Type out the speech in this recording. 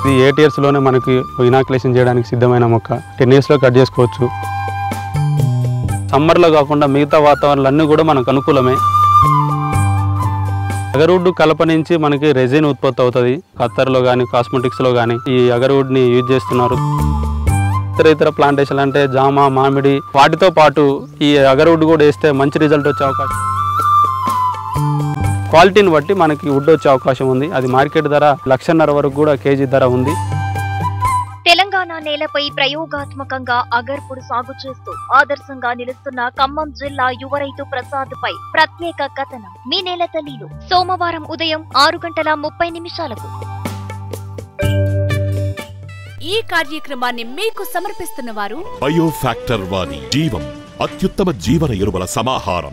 ఇది ఎయిట్ ఇయర్స్లోనే మనకి ఇనాక్యులేషన్ చేయడానికి సిద్ధమైన మొక్క టెన్ ఇయర్స్లో కట్ చేసుకోవచ్చు. సమ్మర్లో కాకుండా మిగతా వాతావరణాలన్నీ కూడా మనకు అనుకూలమే. అగర్వుడ్ కలప నుంచి మనకి రెజిన్ ఉత్పత్తి అవుతుంది. కత్తర్లో కానీ కాస్మెటిక్స్లో కానీ ఈ అగర్వుడ్ని యూజ్ చేస్తున్నారు. ఇతర ఇతర ప్లాంటేషన్ అంటే జామ మామిడి వాటితో పాటు ఈ అగర్వుడ్ కూడా వేస్తే మంచి రిజల్ట్ వచ్చే అవకాశం. క్వాలిటీని బట్టి మనకి వుడ్ వచ్చే అవకాశం ఉంది. అది మార్కెట్ ధర లక్షన్నర వరకు కూడా కేజీ ధర ఉంది. తెలంగాణ నేలపై ప్రయోగాత్మకంగా అగర్పుడు సాగు చేస్తూ ఆదర్శంగా నిలుస్తున్న ఖమ్మం జిల్లా యువ రైతు ప్రసాద్ పై ప్రత్యేక కథనం. మీ నేల తల్లిలో సోమవారం ఉదయం ఆరు గంటల ముప్పై నిమిషాలకు. ఈ కార్యక్రమాన్ని మీకు సమర్పిస్తున్న వారు బయోఫ్యాక్టర్ వారి జీవం అత్యుత్తమ జీవన ఎరువుల సమాహారం.